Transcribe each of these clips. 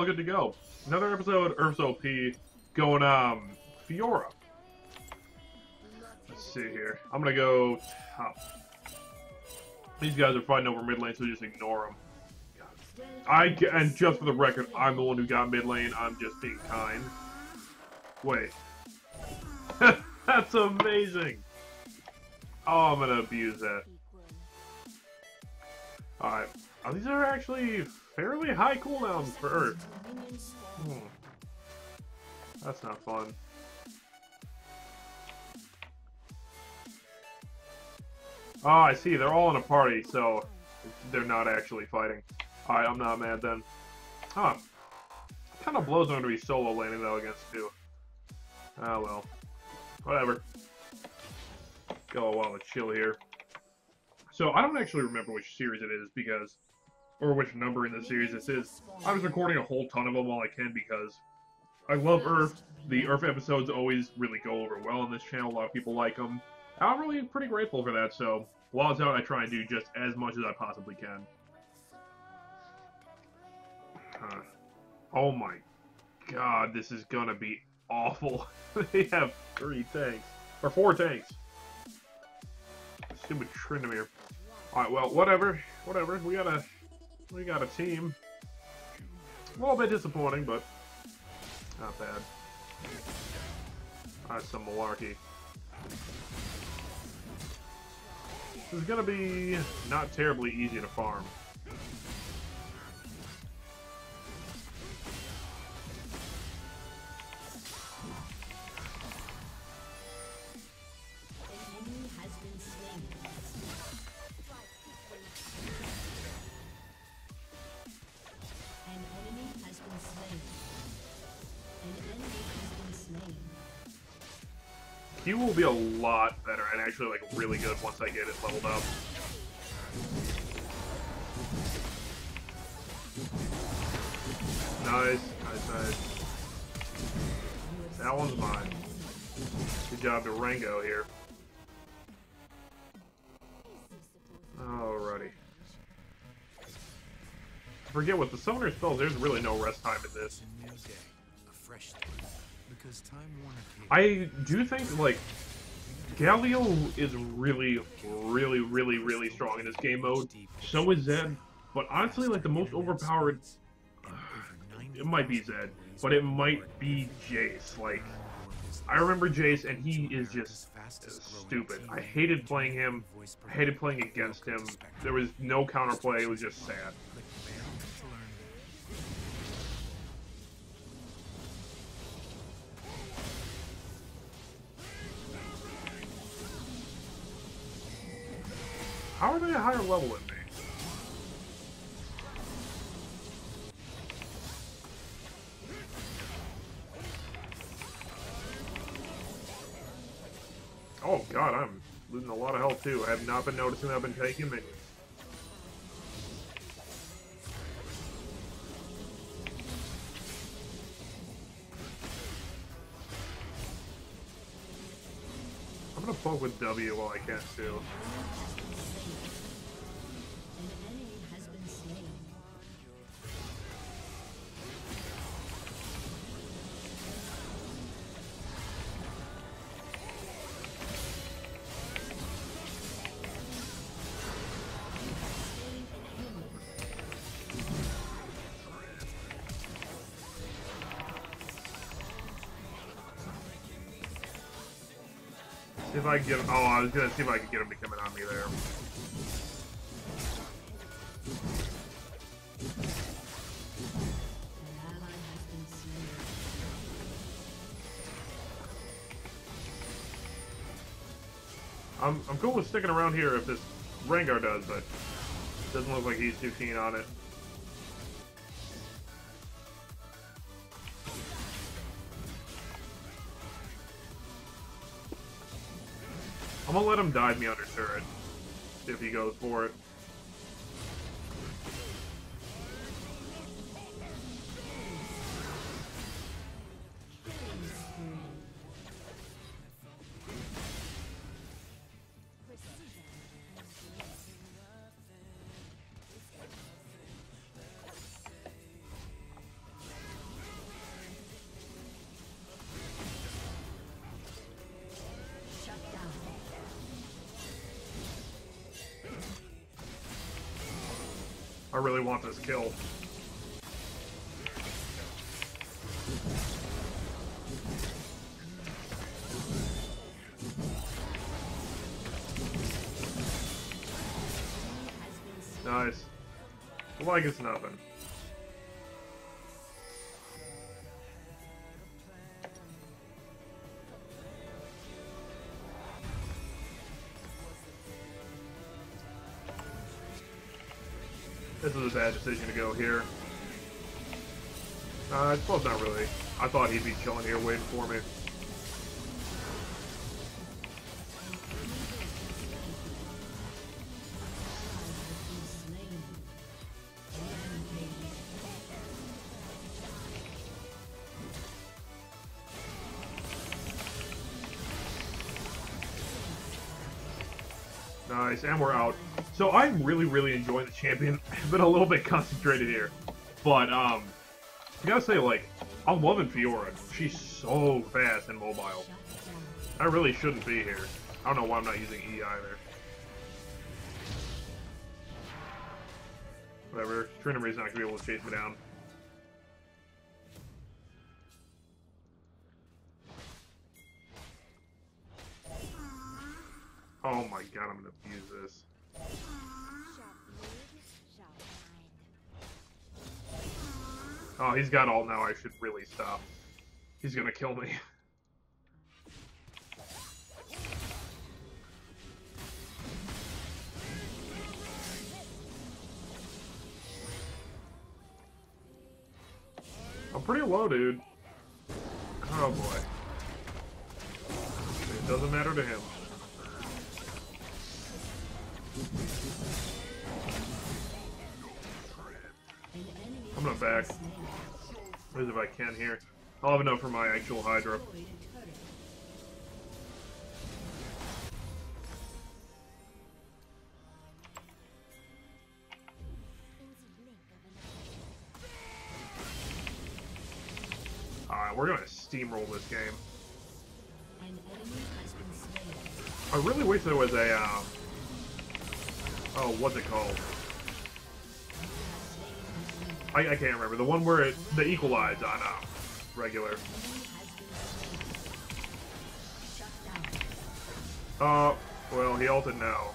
all good to go. Another episode, URF's OP, going, um, Fiora. Let's see here. I'm gonna go top. These guys are fighting over mid lane, so just ignore them. I and just for the record, I'm the one who got mid lane. I'm just being kind. Wait, that's amazing. Oh, I'm gonna abuse that. All right, these are actually fairly high cooldowns for URF. Hmm. That's not fun. Oh, I see. They're all in a party, so they're not actually fighting. Alright, I'm not mad then. Huh. Kind of blows on to be solo laning, though, against two. Ah, well. Whatever. Go a while to chill here. So, I don't actually remember which series it is, because... Or which number in the series this is. I was recording a whole ton of them while I can, because... I love URF. The URF episodes always really go over well on this channel. A lot of people like them. I'm really pretty grateful for that, so... While it's out, I try and do just as much as I possibly can. Huh. Oh my god, this is gonna be awful. they have three tanks. Or four tanks. Stupid Tryndamere. Alright, well, whatever. Whatever. We got a we got a team. A little bit disappointing, but not bad. That's some malarkey. This is gonna be not terribly easy to farm. Actually like really good once I get it leveled up. Nice, nice, nice. That one's mine. Good job to Rango here. Alrighty. I forget what the summoner spells, there's really no rest time in this. I do think, like, Galio is really, really, really, really strong in this game mode. So is Zed. But honestly, like, the most overpowered... Uh, it might be Zed, but it might be Jace. Like, I remember Jace, and he is just stupid. I hated playing him. I hated playing against him. There was no counterplay. It was just sad. How are they a higher level than me? Oh god, I'm losing a lot of health too. I have not been noticing I've been taking minions. I'm gonna poke with W while I can too. If I get him. Oh, I was gonna see if I could get him to come in on me there. I'm, I'm cool with sticking around here if this Rengar does, but it doesn't look like he's too keen on it. I'm gonna let him dive me under turret. If he goes for it. Really want this kill. Nice. Like it's nothing. A bad decision to go here. Uh, well, not really. I thought he'd be chilling here waiting for me. Nice, and we're out. So I'm really, really enjoying the champion. I've been a little bit concentrated here. But, um, I gotta say, like, I'm loving Fiora. She's so fast and mobile. I really shouldn't be here. I don't know why I'm not using E either. Whatever. Trinity not gonna be able to chase me down. Oh my god, I'm gonna abuse this. Oh, he's got all now. I should really stop. He's gonna kill me. I'm pretty low, dude. Oh boy. It doesn't matter to him. I'm gonna back. As if I can here. I'll have enough for my actual Hydra. Alright, we're gonna steamroll this game. I really wish there was a, um... Oh, what's it called? I, I can't remember. The one where it, the equalize on uh, regular. Uh, well, he ulted now.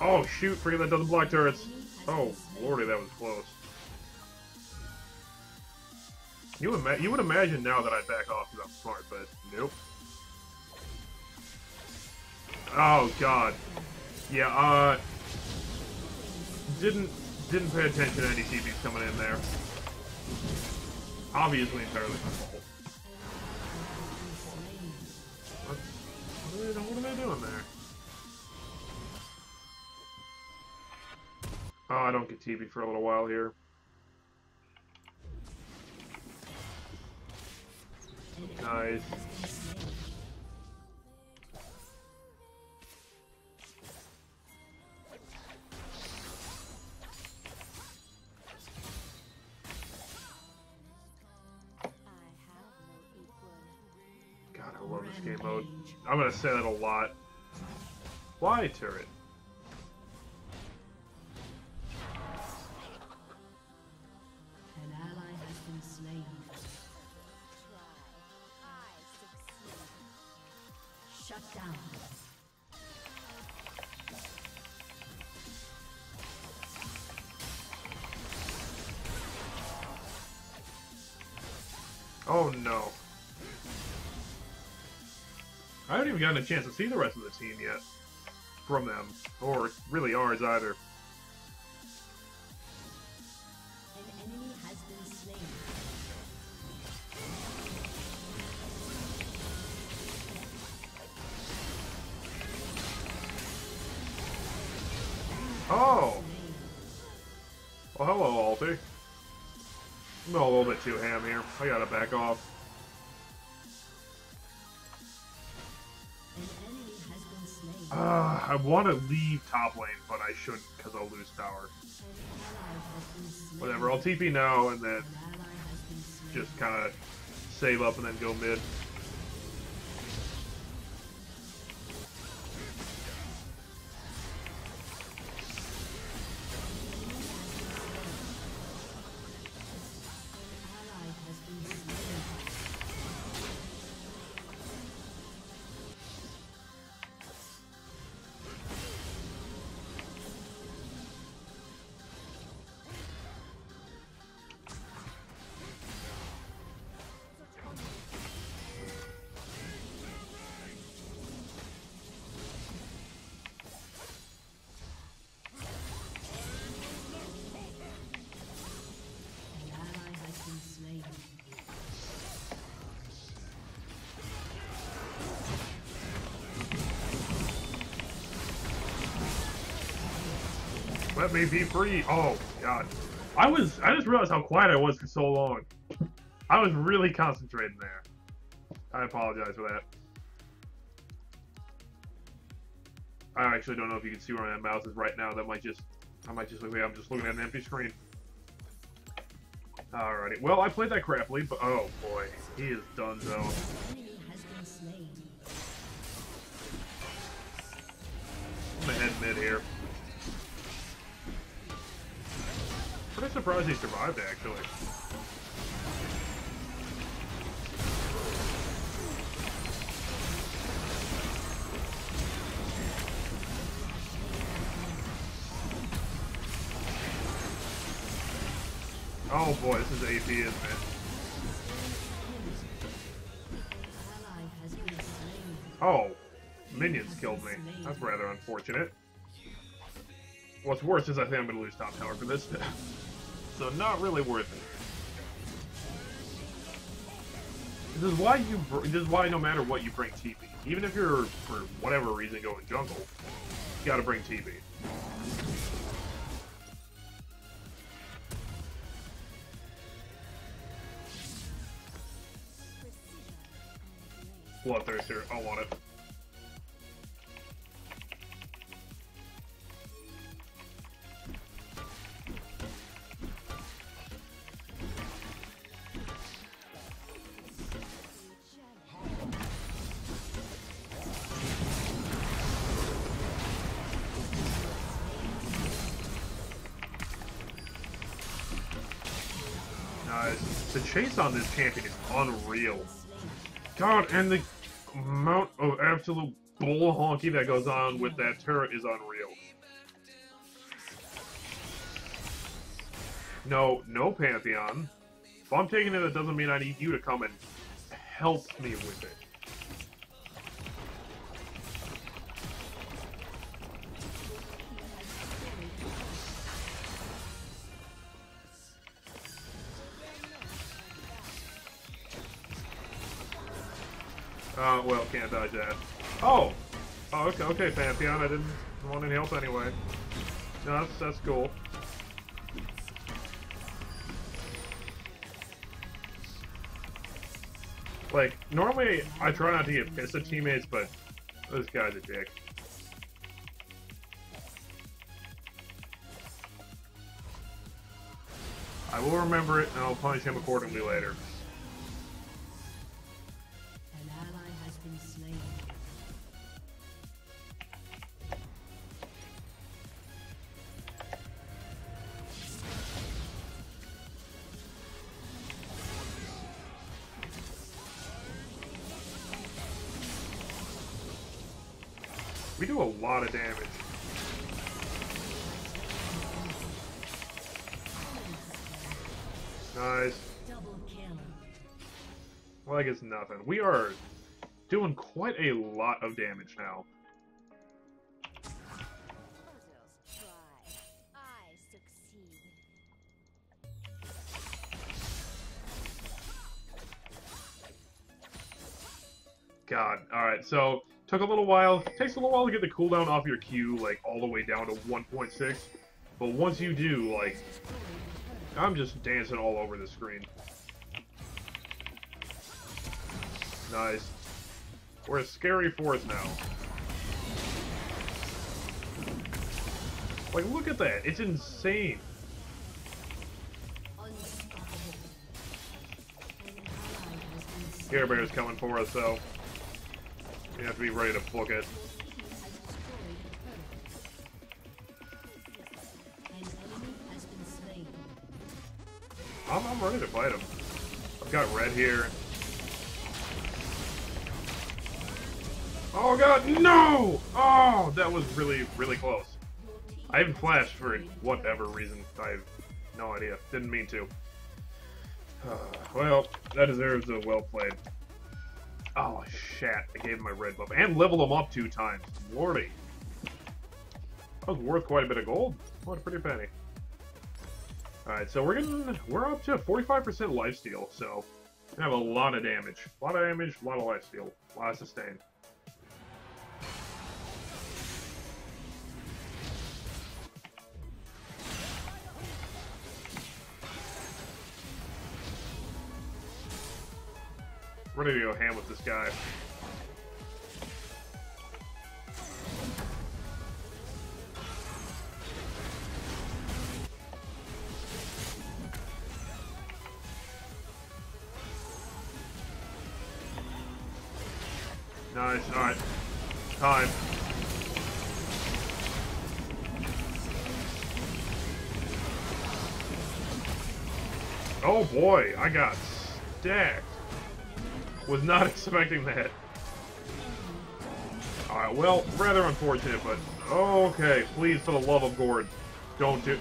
Oh, shoot, forget that doesn't block turrets. Oh, lordy, that was close. You, ima you would imagine now that I back off because I'm smart, but nope. Oh, God. Yeah, uh... Didn't didn't pay attention to any TVs coming in there. Obviously entirely my fault. What, what, are they, what are they doing there? Oh, I don't get TV for a little while here. Nice. Game mode. I'm gonna say that a lot. Why turret? An ally has been slain. Shut down. Oh no. I haven't even gotten a chance to see the rest of the team yet from them, or really ours either. An enemy has been slain. Oh! Well, hello, Alti. I'm a little bit too ham here. I gotta back off. Want to leave top lane, but I shouldn't because I'll lose slain. Whatever, I'll TP now and then just kind of save up and then go mid. Let me be free. Oh god. I was I just realized how quiet I was for so long. I was really concentrating there. I apologize for that. I actually don't know if you can see where my mouse is right now. That might just I might just look I'm just looking at an empty screen. Alrighty. Well, I played that crappily, but oh boy, he is done though. I'm gonna head mid here. Pretty surprised he survived actually. Oh boy, this is AP, isn't it? Oh, minions killed me. That's rather unfortunate. What's worse is I think I'm going to lose top tower for this. so not really worth it. This is why you. This is why no matter what you bring TP, even if you're for whatever reason going jungle, you got to bring TP. Bloodthirster, I want it. On this champion is unreal. God, and the amount of absolute bull honky that goes on with that turret is unreal. No, no Pantheon. If I'm taking it, that doesn't mean I need you to come and help me with it. Uh, well, can't dodge that. Oh! Oh, okay, okay, Pantheon, I didn't want any help anyway. No, that's, that's cool. Like, normally I try not to get pissed at teammates, but this guy's a dick. I will remember it, and I'll punish him accordingly later. We do a lot of damage. Nice. Double kill. Like it's nothing. We are doing quite a lot of damage now. God. Alright, so took a little while. Takes a little while to get the cooldown off your Q, like, all the way down to 1.6. But once you do, like, I'm just dancing all over the screen. Nice. We're a scary force now. Like, look at that. It's insane. Care Bear's coming for us, though. We have to be ready to book it. I'm, I'm ready to fight him. I've got red here. Oh god, no! Oh, that was really, really close. I flashed for whatever reason. I have no idea. Didn't mean to. Uh, well, that deserves a well played. Oh, shit. I gave him my red buff. And leveled him up two times. Lordy. That was worth quite a bit of gold. What a pretty penny. Alright, so we're getting... We're up to 45% lifesteal, so... We have a lot of damage. A lot of damage, a lot of lifesteal. A lot of sustain. Ready to go ham with this guy. Nice, alright. Time. Oh boy, I got stacked. Was not expecting that. Alright, well, rather unfortunate, but okay, please, for the love of Gord, don't do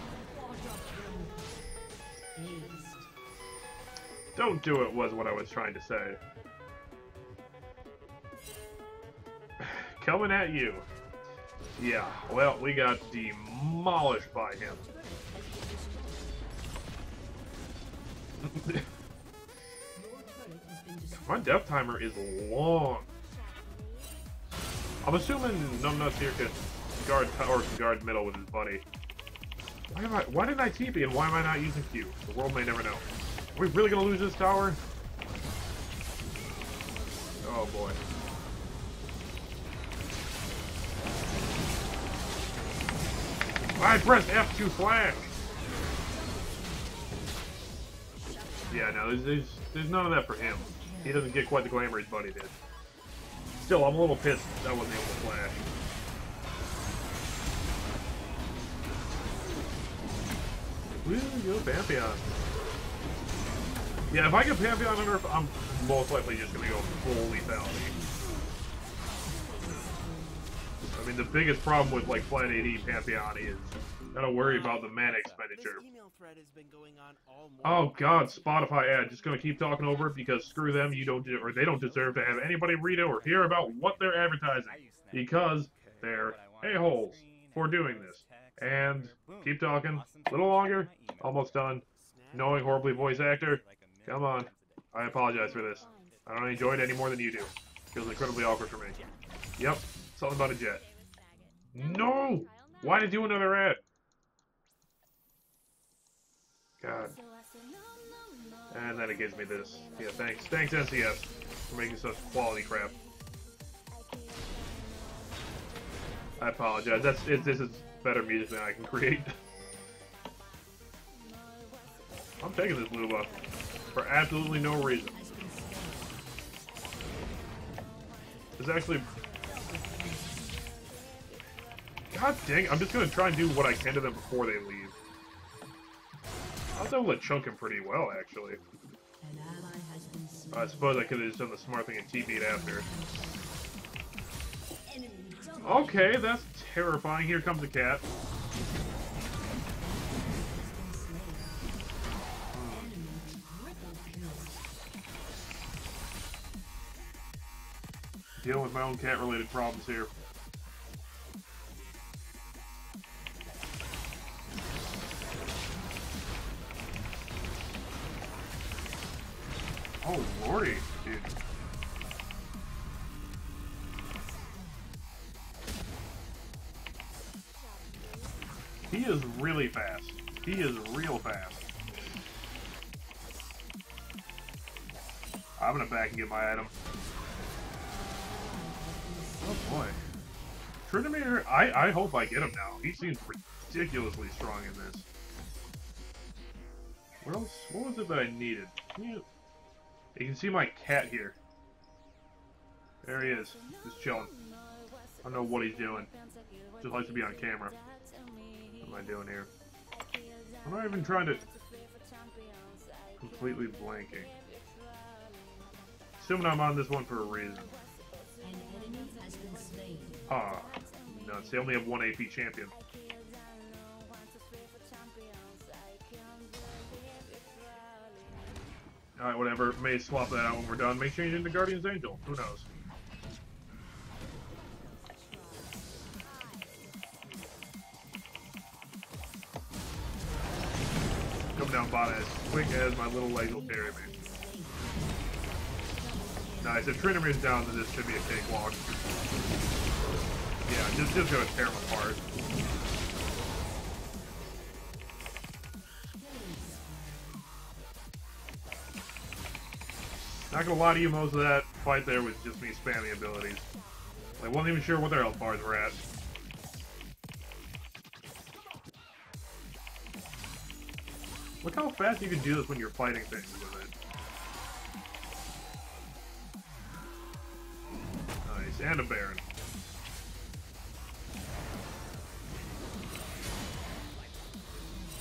don't do it was what I was trying to say. Coming at you. Yeah, well, we got demolished by him. My death timer is long. I'm assuming Numbnuts here can guard or can guard middle with his buddy. Why am I? Why didn't I TP and why am I not using Q? The world may never know. Are we really gonna lose this tower? Oh boy. I pressed F2 flash. Yeah, no, there's, there's, there's none of that for him. He doesn't get quite the glamour his buddy did. Still, I'm a little pissed I wasn't able to flash. Woo, go Pantheon. Yeah, if I get Pantheon on URF, I'm most likely just gonna go full lethality. I mean, the biggest problem with like Flat AD Pantheon is gotta worry about the man expenditure. This email thread has been going on all Oh. God, Spotify ad. Just gonna keep talking over it because screw them. You don't, de- or they don't deserve to have anybody read it or hear about what they're advertising because they're a holes for doing this. And keep talking. A little longer. Almost done. Knowing horribly voice actor. Come on. I apologize for this. I don't enjoy it any more than you do. Feels incredibly awkward for me. Yep. Something about a jet. No! Why did you do another ad? God. And then it gives me this. Yeah, thanks. Thanks, NCS, for making such quality crap. I apologize. That's it, This is better music than I can create. I'm taking this blue buff for absolutely no reason. It's actually... God dang, I'm just gonna try and do what I can to them before they leave. I was able to chunk him pretty well, actually. I suppose I could have just done the smart thing and TP'd after. Okay, that's terrifying. Here comes a cat. Dealing with my own cat-related problems here. My item. Oh boy. Tryndamere, I, I hope I get him now. He seems ridiculously strong in this. What else? What was it that I needed? You, you can see my cat here. There he is. Just chilling. I don't know what he's doing. Just likes to be on camera. What am I doing here? I'm not even trying to... Completely blanking. Assuming I'm on this one for a reason. Ah, nuts. They only have one AP champion. Alright, whatever. May swap that out when we're done. May change into Guardian's Angel. Who knows? Come down bot as quick as my little legs will carry me. Nice. If Tryndamere's down, then this should be a cakewalk. Yeah, just, just gonna tear him apart. Not gonna lie to you, most of that fight there was just me spamming abilities. I wasn't even sure what their health bars were at. Look how fast you can do this when you're fighting things with it. And a Baron.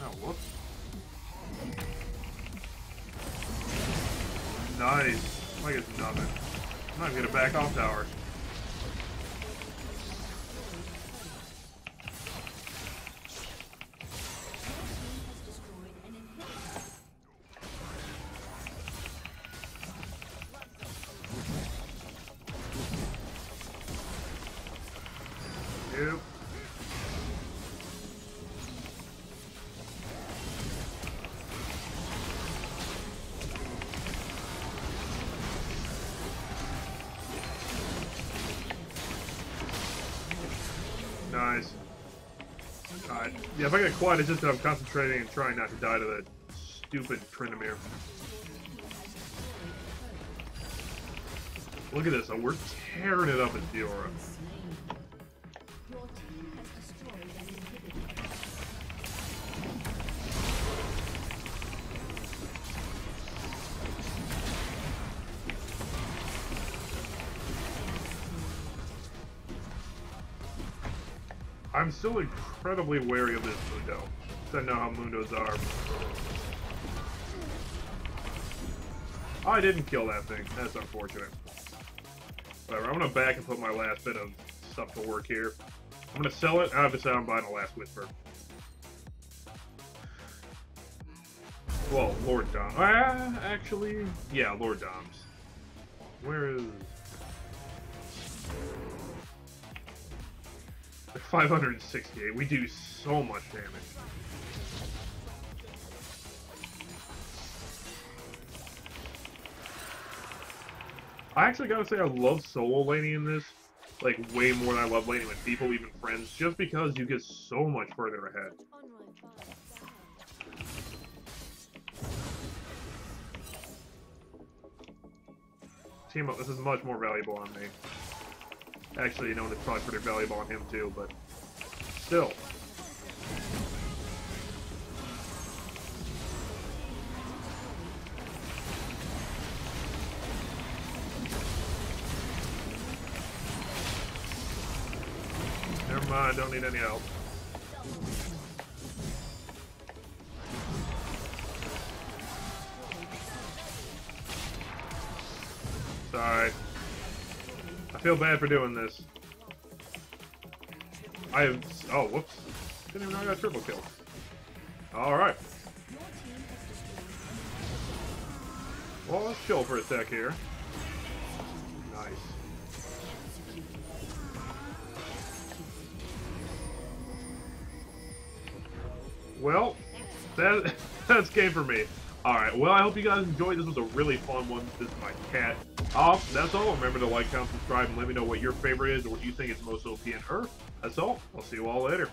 Oh, whoops. Nice. Like it's nothing. I'm not gonna back off tower. Yeah, if I get quiet, it's just that I'm concentrating and trying not to die to that stupid Tryndamere. Look at this, oh, we're tearing it up in Fiora. I'm still incredibly wary of this Mundo. 'cause I know how Mundos are. I didn't kill that thing. That's unfortunate. Whatever, I'm gonna back and put my last bit of stuff to work here. I'm gonna sell it. Decided I'm buying the last Whisper. Well, Lord Dom. Ah, actually, yeah, Lord Dom's. Where is... 568. We do so much damage. I actually gotta say I love solo laning in this, like way more than I love laning with people, even friends, just because you get so much further ahead. Team up, this is much more valuable on me. Actually, you know, it's probably pretty valuable on him too, but still. Never mind, don't need any help. Sorry. I feel bad for doing this. I have. Oh, whoops. Didn't even know I got triple kill. Alright. Well, let's chill for a sec here. Nice. Well, that that's game for me. Alright, well, I hope you guys enjoyed. This was a really fun one. This is my cat. Oh, that's all. Remember to like, comment, subscribe, and let me know what your favorite is or what you think is most OP in URF. That's all. I'll see you all later.